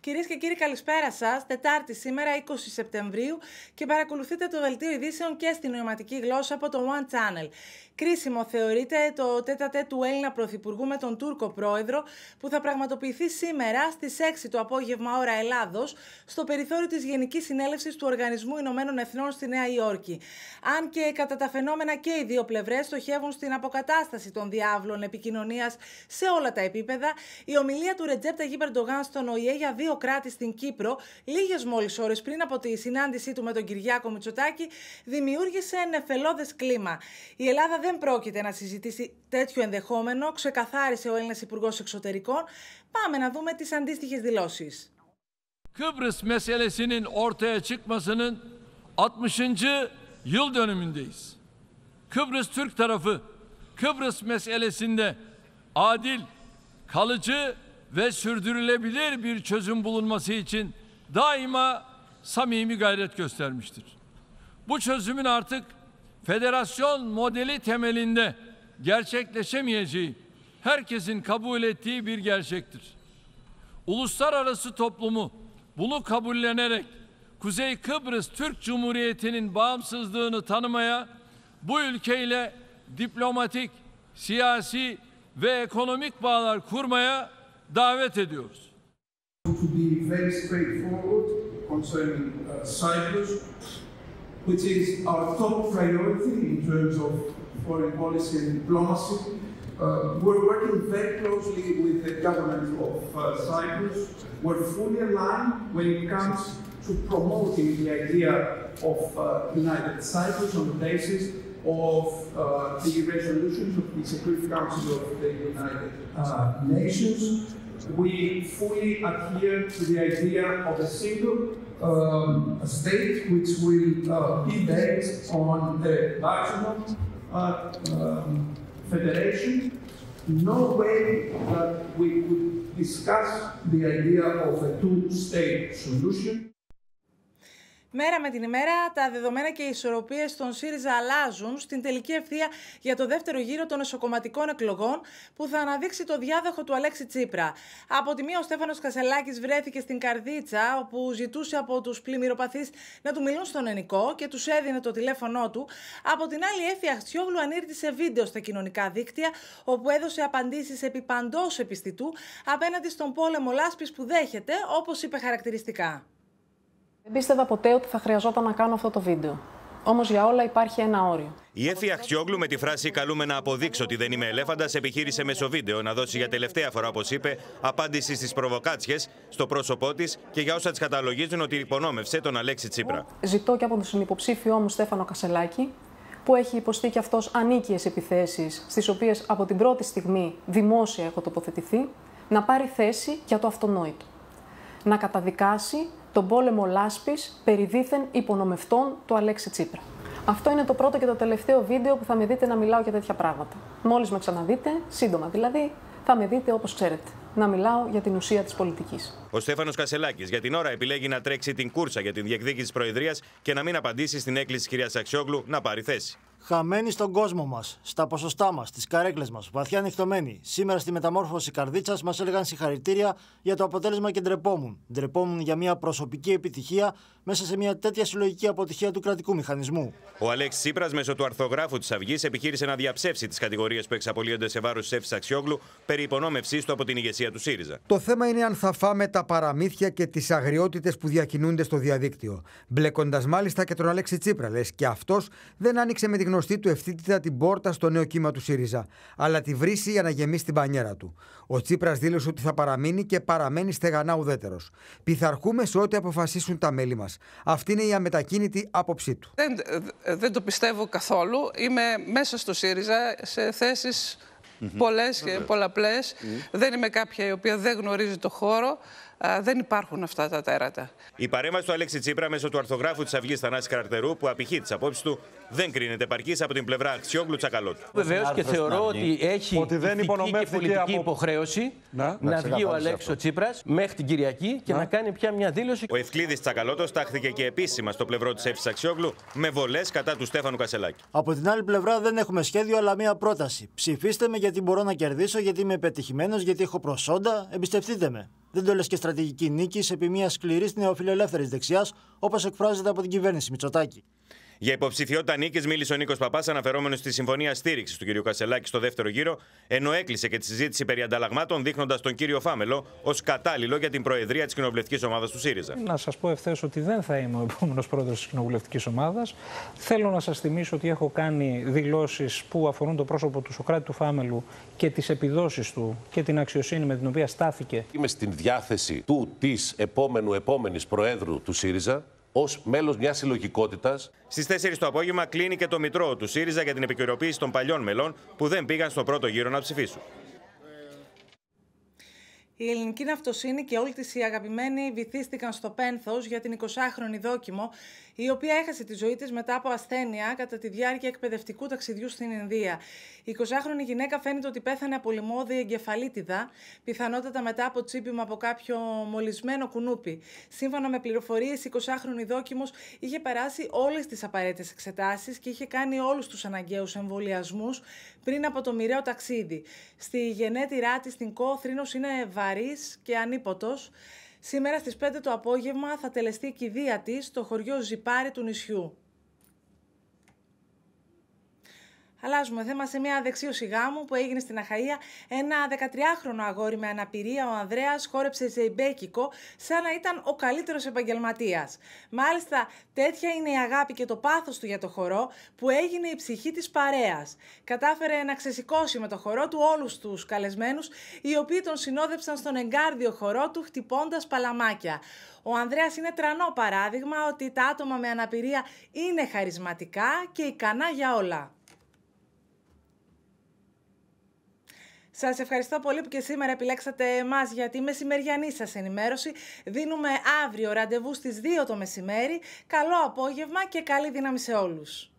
Κυρίες και κύριοι, καλησπέρα σας. Τετάρτη σήμερα, 20 Σεπτεμβρίου, και παρακολουθείτε το δελτίο ειδήσεων και στην νοηματική γλώσσα από το One Channel. Κρίσιμο θεωρείται το τέτατε του Έλληνα Πρωθυπουργού με τον Τούρκο Πρόεδρο, που θα πραγματοποιηθεί σήμερα στις 6 το απόγευμα ώρα Ελλάδος, στο περιθώριο της Γενικής Συνέλευσης του Οργανισμού Ηνωμένων Εθνών στη Νέα Υόρκη. Αν και κατά τα φαινόμενα και οι δύο πλευρές στοχεύουν στην αποκατάσταση των διάβλων επικοινωνίας σε όλα τα επίπεδα, η ομιλία του Ρετζέπτα Γιμπερντογάν στον ΟΗΕ για δύο κράτη στην Κύπρο, λίγες μόλις ώρες πριν από τη συνάντησή του με τον Κυριάκο Μητσοτάκη, δημιούργησε νεφελώδε κλίμα. Η Ελλάδα δεν πρόκειται να συζητήσει τέτοιο ενδεχόμενο, ξεκαθάρισε ο Έλληνας Υπουργός Εξωτερικών. Πάμε να δούμε τις αντίστοιχες δηλώσεις. Kıbrıs meselesinin ortaya çıkmasının 60. yıl dönümündeyiz. Kıbrıs Türk tarafı Kıbrıs meselesinde adil, kalıcı ve sürdürülebilir bir çözüm bulunması için daima samimi gayret göstermiştir. Bu çözümün artık federasyon modeli temelinde gerçekleşemeyeceği herkesin kabul ettiği bir gerçektir. Uluslararası toplumu bunu kabullenerek Kuzey Kıbrıs Türk Cumhuriyeti'nin bağımsızlığını tanımaya bu ülkeyle diplomatik, siyasi ve ekonomik bağlar kurmaya davet ediyoruz. To be very straightforward concerning uh, Cyprus, which is our top priority in terms of foreign policy and diplomacy. Uh, we're working very closely with the government of uh, Cyprus. We're fully aligned when it comes to promoting the idea of uh, United Cyprus on the basis of uh, the resolutions of the Security Council of the United uh, Nations. We fully adhere to the idea of a single um, state which will uh, be based on the national uh, um, federation. No way that we could discuss the idea of a two-state solution. Μέρα με την ημέρα, τα δεδομένα και οι ισορροπίες των ΣΥΡΙΖΑ αλλάζουν στην τελική ευθεία για το δεύτερο γύρο των εσωκομματικών εκλογών που θα αναδείξει το διάδοχο του Αλέξη Τσίπρα. Από τη μία, ο Στέφανος Κασελάκης βρέθηκε στην Καρδίτσα, όπου ζητούσε από τους πλημμυροπαθείς να του μιλούν στον ενικό και τους έδινε το τηλέφωνό του. Από την άλλη, η Έφη Αχτσιόγλου ανήρτησε βίντεο στα κοινωνικά δίκτυα, όπου έδωσε απαντήσεις επί παντός επιστητού απέναντι στον πόλεμο λάσπης που δέχεται, όπως είπε χαρακτηριστικά. Δεν πίστευα ποτέ ότι θα χρειαζόταν να κάνω αυτό το βίντεο. Όμως για όλα υπάρχει ένα όριο. Η Εφη Αχτσιόγλου με τη φράση Καλούμε να αποδείξω ότι δεν είμαι ελέφαντας επιχείρησε μέσω βίντεο να δώσει για τελευταία φορά, όπως είπε, απάντηση στις προβοκάτσιες στο πρόσωπό της και για όσα της καταλογίζουν ότι υπονόμευσε τον Αλέξη Τσίπρα. Ζητώ και από τον συνυποψήφιό μου Στέφανο Κασελάκη, που έχει υποστεί και αυτός ανίκειε επιθέσεις, στις οποίες από την πρώτη στιγμή δημόσια έχω τοποθετηθεί, να πάρει θέση για το αυτονόητο. Να καταδικάσει τον πόλεμο λάσπης περί δίθεν υπονομευτών του Αλέξη Τσίπρα. Αυτό είναι το πρώτο και το τελευταίο βίντεο που θα με δείτε να μιλάω για τέτοια πράγματα. Μόλις με ξαναδείτε, σύντομα δηλαδή, θα με δείτε όπως ξέρετε. Να μιλάω για την ουσία της πολιτικής. Ο Στέφανος Κασελάκης για την ώρα επιλέγει να τρέξει την κούρσα για την διεκδίκηση της Προεδρίας και να μην απαντήσει στην έκκληση της κυρίας Αξιόγλου να πάρει θέση. Χαμένοι στον κόσμο μας, στα ποσοστά μας, στις καρέκλες μας, βαθιά ανοιχτωμένοι. Σήμερα στη μεταμόρφωση καρδίτσας μας έλεγαν συγχαρητήρια για το αποτέλεσμα και ντρεπόμουν. Ντρεπόμουν για μια προσωπική επιτυχία μέσα σε μια τέτοια συλλογική αποτυχία του κρατικού μηχανισμού. Ο Αλέξης Τσίπρας, μέσω του αρθογράφου της Αυγής, επιχείρησε να διαψεύσει τις κατηγορίες που εξαπολύονται σε βάρος της Εύσης Αξιόγλου περί υπονόμευσής του από την ηγεσία του ΣΥΡΙΖΑ. Το θέμα είναι αν θα φάμε τα παραμύθια και τις αγριότητες που διακινούνται στο διαδίκτυο. Μπλέκοντας μάλιστα και τον Αλέξη Τσίπρα, λες και αυτός δεν άνοιξε με τη γνωστή του ευθύτητα την πόρτα στο νέο κύμα του ΣΥΡΙΖΑ, αλλά τη βρύση για να γεμίσει την πανιέρα του. Ο Τσίπρας δήλωσε ότι θα παραμείνει και παραμένει στεγανά ουδέτερος. Πειθαρχούμε σε ό,τι αποφασίσουν τα μέλη μας. Αυτή είναι η αμετακίνητη άποψή του. Δεν, δεν το πιστεύω καθόλου. Είμαι μέσα στο ΣΥΡΙΖΑ σε θέσεις πολλές και πολλαπλές. Δεν είμαι κάποια η οποία δεν γνωρίζει το χώρο. Δεν υπάρχουν αυτά τα τέρατα. Η παρέμβαση του Αλέξη Τσίπρα μέσω του αρθογράφου της Αυγής Θανάσης Καρτερού, που απηχεί τις απόψεις του, δεν κρίνεται επαρκής από την πλευρά Αξιόγλου Τσακαλώτου. Βεβαίως και θεωρώ ότι έχει ότι δεν και πολιτική από... υποχρέωση να, να βγει ο Αλέξη Τσίπρας μέχρι την Κυριακή και να. να κάνει πια μια δήλωση. Ο Ευκλήδης Τσακαλώτος τάχθηκε και επίσημα στο πλευρό της Εύσης Αξιόγλου με βολές κατά του Στέφανου Κασελάκη. Από την άλλη πλευρά δεν έχουμε σχέδιο, αλλά μία πρόταση. Ψηφίστε με γιατί μπορώ να κερδίσω, γιατί είμαι πετυχημένος, γιατί έχω προσόντα. Εμπιστευτείτε με. Δεν το λες και στρατηγική νίκη επί μιας σκληρής νεοφιλελεύθερης δεξιάς, όπως εκφράζεται από την κυβέρνηση Μητσοτάκη. Για υποψηφιότητα νίκης μίλησε ο Νίκος Παπάς, αναφερόμενος στη συμφωνία στήριξης του κ. Κασελάκη στο δεύτερο γύρο, ενώ έκλεισε και τη συζήτηση περί ανταλλαγμάτων, δείχνοντας τον κύριο Φάμελο ως κατάλληλο για την προεδρία της κοινοβουλευτικής ομάδας του ΣΥΡΙΖΑ. Να σας πω ευθέως ότι δεν θα είμαι ο επόμενος πρόεδρος της κοινοβουλευτικής ομάδας. Θέλω να σας θυμίσω ότι έχω κάνει δηλώσεις που αφορούν το πρόσωπο του Σοκράτη του Φάμελου και τις επιδόσεις του και την αξιοσύνη με την οποία στάθηκε. Είμαι στην διάθεση του της επόμενου επόμενης προέδρου του ΣΥΡΙΖΑ ως μέλος μιας συλλογικότητας. Στις 4 το απόγευμα κλείνει και το μητρό του ΣΥΡΙΖΑ για την επικαιροποίηση των παλιών μελών που δεν πήγαν στο πρώτο γύρο να ψηφίσουν. Η ελληνική ναυτοσύνη και όλοι της οι αγαπημένοι βυθίστηκαν στο πένθος για την 20χρονη δόκιμο, η οποία έχασε τη ζωή της μετά από ασθένεια κατά τη διάρκεια εκπαιδευτικού ταξιδιού στην Ινδία. Η 20χρονη γυναίκα φαίνεται ότι πέθανε από λιμώδη εγκεφαλίτιδα, πιθανότατα μετά από τσίπημα από κάποιο μολυσμένο κουνούπι. Σύμφωνα με πληροφορίες, η 20χρονη δόκιμος είχε περάσει όλες τις απαραίτητες εξετάσεις και είχε κάνει όλους τους αναγκαίους εμβολιασμούς πριν από το μοιραίο ταξίδι. Στη γενέτειρά της, στην Κό, είναι βαρύς και ανίποτος. Σήμερα στις 5 το απόγευμα θα τελεστεί η κηδεία της στο χωριό Ζιπάρι του νησιού. Αλλάζουμε θέμα σε μια δεξίωση γάμου που έγινε στην Αχαία. Ένα 13χρονο αγόρι με αναπηρία, ο Ανδρέας, χόρεψε ζεϊμπέκικο, σαν να ήταν ο καλύτερος επαγγελματίας. Μάλιστα, τέτοια είναι η αγάπη και το πάθος του για το χορό, που έγινε η ψυχή της παρέας. Κατάφερε να ξεσηκώσει με το χορό του όλους τους καλεσμένους, οι οποίοι τον συνόδεψαν στον εγκάρδιο χορό του, χτυπώντας παλαμάκια. Ο Ανδρέας είναι τρανό παράδειγμα ότι τα άτομα με αναπηρία είναι χαρισματικά και ικανά για όλα. Σας ευχαριστώ πολύ που και σήμερα επιλέξατε εμάς για τη μεσημεριανή σας ενημέρωση. Δίνουμε αύριο ραντεβού στις 2 το μεσημέρι. Καλό απόγευμα και καλή δύναμη σε όλους.